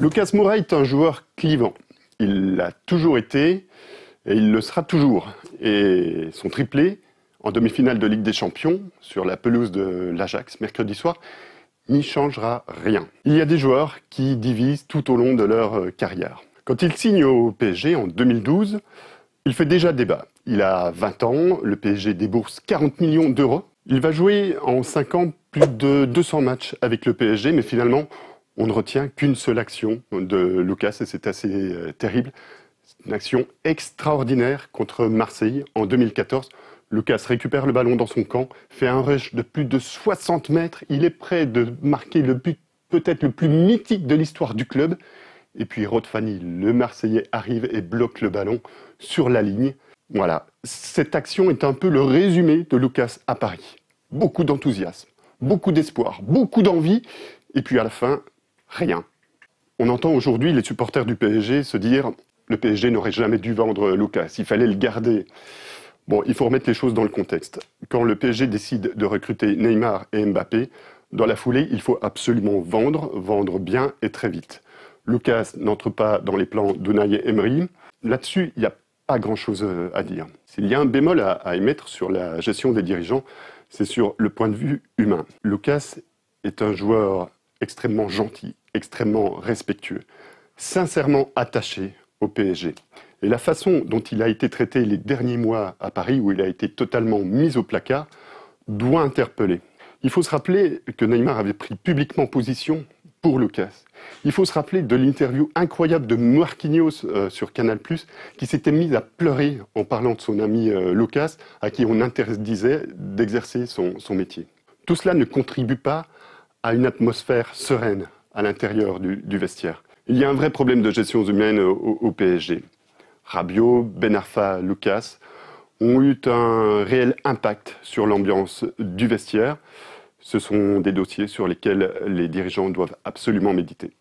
Lucas Moura est un joueur clivant. Il l'a toujours été et il le sera toujours. Et son triplé en demi-finale de Ligue des Champions sur la pelouse de l'Ajax mercredi soir n'y changera rien. Il y a des joueurs qui divisent tout au long de leur euh, carrière. Quand il signe au PSG en 2012, il fait déjà débat. Il a 20 ans, le PSG débourse 40 millions d'euros. Il va jouer en 5 ans plus de 200 matchs avec le PSG, mais finalement, on ne retient qu'une seule action de Lucas, et c'est assez euh, terrible. Une action extraordinaire contre Marseille en 2014 Lucas récupère le ballon dans son camp, fait un rush de plus de 60 mètres. Il est prêt de marquer le but peut-être le plus mythique de l'histoire du club. Et puis Rod Fanny, le Marseillais, arrive et bloque le ballon sur la ligne. Voilà, cette action est un peu le résumé de Lucas à Paris. Beaucoup d'enthousiasme, beaucoup d'espoir, beaucoup d'envie, et puis à la fin, rien. On entend aujourd'hui les supporters du PSG se dire le PSG n'aurait jamais dû vendre Lucas, il fallait le garder. Bon, il faut remettre les choses dans le contexte. Quand le PSG décide de recruter Neymar et Mbappé, dans la foulée, il faut absolument vendre, vendre bien et très vite. Lucas n'entre pas dans les plans d'Unai Emery. Là-dessus, il n'y a pas grand-chose euh, à dire. S'il y a un bémol à, à émettre sur la gestion des dirigeants, c'est sur le point de vue humain. Lucas est un joueur extrêmement gentil, extrêmement respectueux, sincèrement attaché au PSG. Et la façon dont il a été traité les derniers mois à Paris, où il a été totalement mis au placard, doit interpeller. Il faut se rappeler que Neymar avait pris publiquement position pour Lucas. Il faut se rappeler de l'interview incroyable de Marquinhos euh, sur Canal+, qui s'était mis à pleurer en parlant de son ami euh, Lucas, à qui on interdisait d'exercer son, métier. Tout cela ne contribue pas à une atmosphère sereine à l'intérieur du, vestiaire. Il y a un vrai problème de gestion humaine au PSG. Rabiot, Ben Arfa, Lucas ont eu un réel impact sur l'ambiance du vestiaire. Ce sont des dossiers sur lesquels les dirigeants doivent absolument méditer.